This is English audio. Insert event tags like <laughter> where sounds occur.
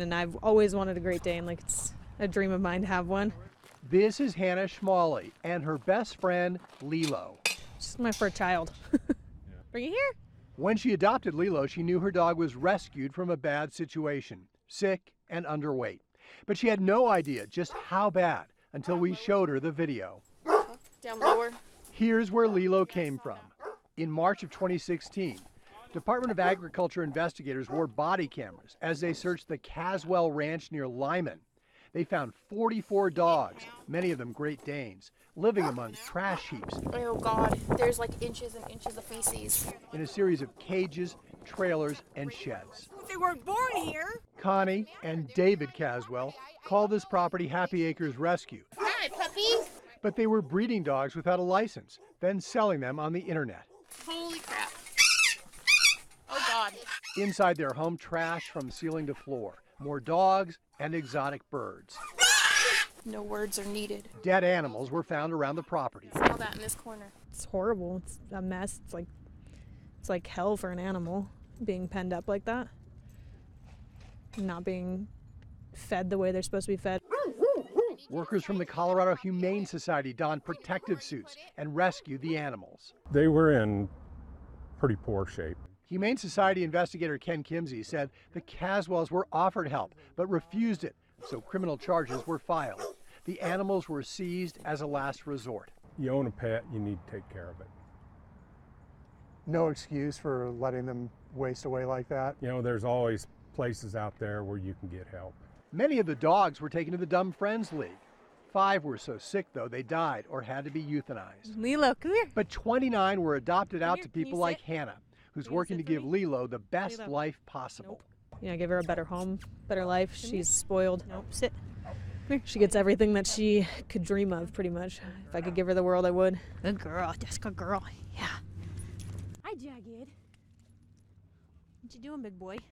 And I've always wanted a Great Dane. Like it's a dream of mine to have one. This is Hannah Schmalley and her best friend, Lilo. Just my first child. <laughs> Bring it here. When she adopted Lilo, she knew her dog was rescued from a bad situation, sick and underweight. But she had no idea just how bad until we showed her the video. Down lower. Here's where Lilo came from. In March of 2016, Department of Agriculture investigators wore body cameras as they searched the Caswell Ranch near Lyman. They found 44 dogs, many of them Great Danes, living among trash heaps Oh God, there's like inches and inches of feces. in a series of cages, trailers, and sheds. They weren't born here. Connie and David Caswell called this property Happy Acres Rescue, Hi, puppies. but they were breeding dogs without a license, then selling them on the internet. Holy crap. God. Inside their home, trash from ceiling to floor, more dogs and exotic birds. No words are needed. Dead animals were found around the property. Smell that in this corner. It's horrible. It's a mess. It's like it's like hell for an animal being penned up like that. Not being fed the way they're supposed to be fed. Workers from the Colorado Humane Society donned protective suits and rescued the animals. They were in pretty poor shape. Humane Society investigator Ken Kimsey said the Caswells were offered help but refused it, so criminal charges were filed. The animals were seized as a last resort. You own a pet, you need to take care of it. No excuse for letting them waste away like that. You know, there's always places out there where you can get help. Many of the dogs were taken to the Dumb Friends League. Five were so sick, though, they died or had to be euthanized. Lilo, come here. But 29 were adopted out here, to people like? Hannah, who's Can working to give me? Lilo the best Lilo. life possible. You know, give her a better home, better life. She's spoiled. Nope, sit. She gets everything that she could dream of, pretty much. If I could give her the world, I would. Good girl, Jessica girl. Yeah. Hi, Jagged. What you doing, big boy?